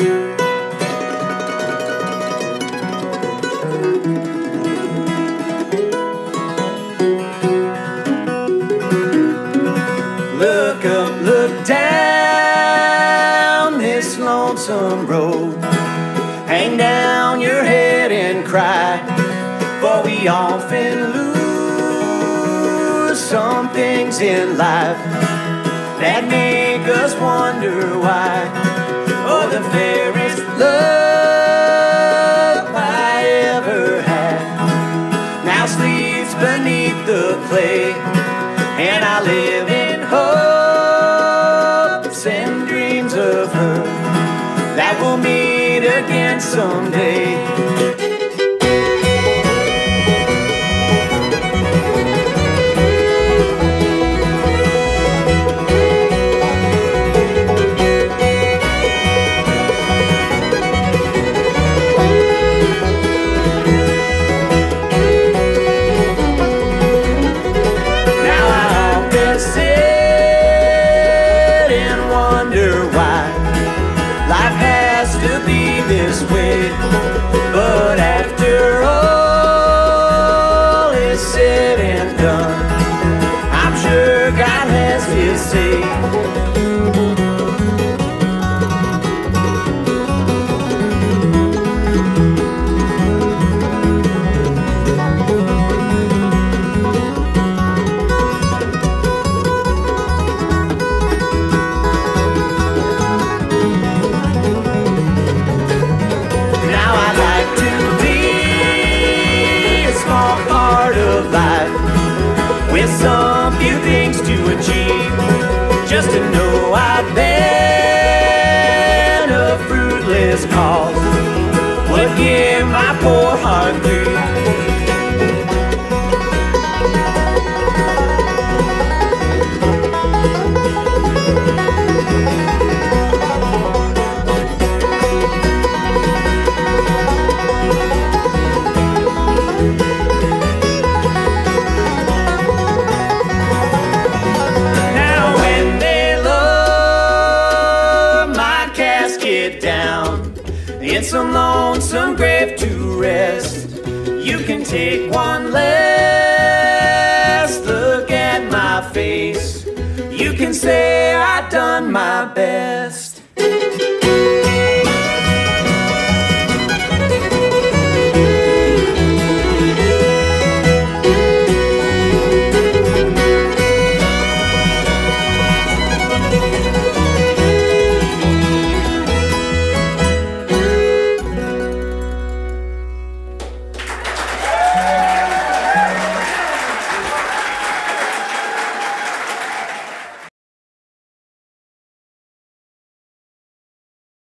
Look up, look down this lonesome road. Hang down your head and cry, for we often lose some things in life that make us wonder why. Beneath the clay, and I live in hopes and dreams of her that we'll meet again someday. Has His say. Now I'd like to be a small part of life with some Just to know in some lonesome grave to rest, you can take one last look at my face. You can say I done my best.